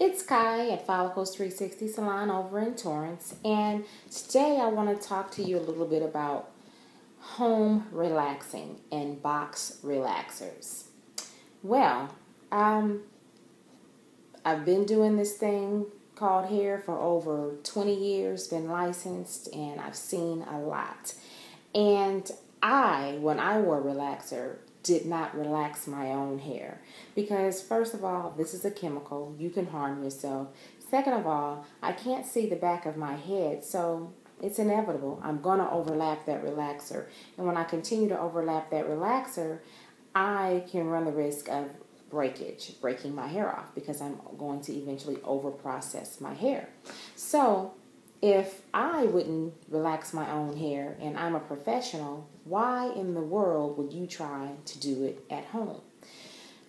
It's Ky at Folliclez 360 Salon over in Torrance, and today I want to talk to you a little bit about home relaxing and box relaxers. Well, um, I've been doing this thing called hair for over 20 years, been licensed, and I've seen a lot. And I, when I wore relaxer, did not relax my own hair. Because first of all this is a chemical. You can harm yourself. Second of all i can't see the back of my head so it's inevitable. I'm going to overlap that relaxer. And when i continue to overlap that relaxer i can run the risk of breakage breaking my hair off because i'm going to eventually over process my hair. So if I wouldn't relax my own hair and I'm a professional, why in the world would you try to do it at home?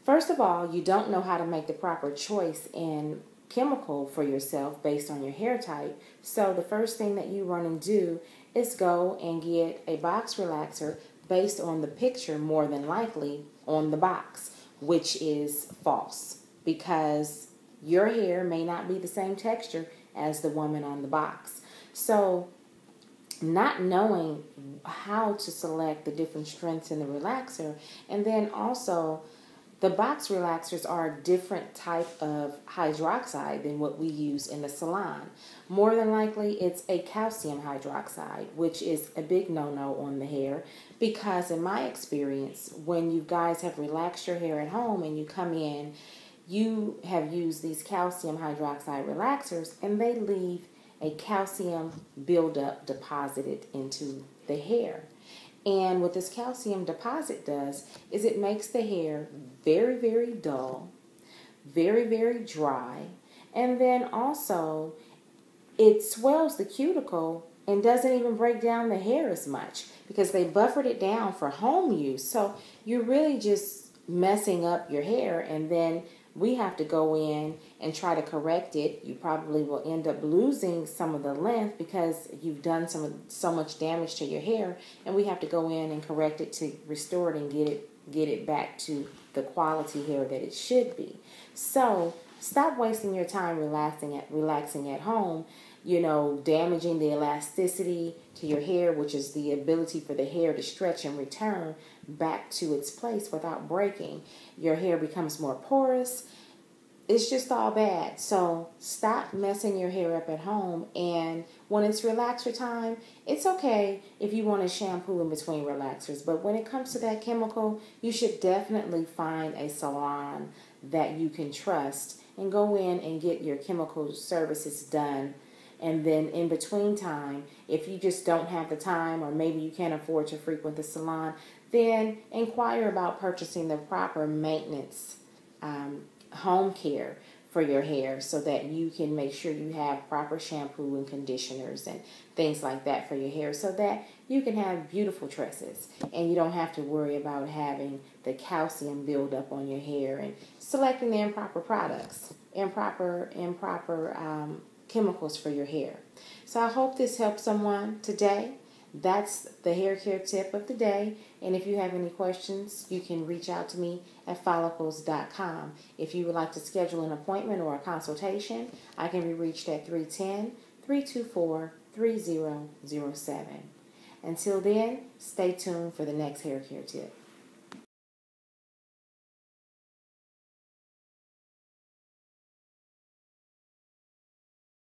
First of all, you don't know how to make the proper choice in chemical for yourself based on your hair type. So the first thing that you run and do is go and get a box relaxer based on the picture more than likely on the box, which is false because your hair may not be the same texture as the woman on the box. So, not knowing how to select the different strengths in the relaxer, and then also the box relaxers are a different type of hydroxide than what we use in the salon. More than likely, it's a calcium hydroxide, which is a big no no on the hair because, in my experience, when you guys have relaxed your hair at home and you come in you have used these calcium hydroxide relaxers and they leave a calcium buildup deposited into the hair. And what this calcium deposit does is it makes the hair very, very dull, very, very dry, and then also it swells the cuticle and doesn't even break down the hair as much because they buffered it down for home use. So you're really just messing up your hair and then we have to go in and try to correct it. You probably will end up losing some of the length because you've done some so much damage to your hair, and we have to go in and correct it to restore it and get it get it back to the quality hair that it should be. So stop wasting your time relaxing at relaxing at home you know, damaging the elasticity to your hair, which is the ability for the hair to stretch and return back to its place without breaking. Your hair becomes more porous. It's just all bad. So stop messing your hair up at home. And when it's relaxer time, it's okay if you want to shampoo in between relaxers. But when it comes to that chemical, you should definitely find a salon that you can trust and go in and get your chemical services done and then in between time, if you just don't have the time or maybe you can't afford to frequent the salon, then inquire about purchasing the proper maintenance um, home care for your hair so that you can make sure you have proper shampoo and conditioners and things like that for your hair so that you can have beautiful tresses and you don't have to worry about having the calcium build up on your hair and selecting the improper products improper improper um, chemicals for your hair. So I hope this helps someone today. That's the hair care tip of the day. And if you have any questions, you can reach out to me at folliclez.com. If you would like to schedule an appointment or a consultation, I can be reached at 310 324 3007. Until then, stay tuned for the next hair care tip.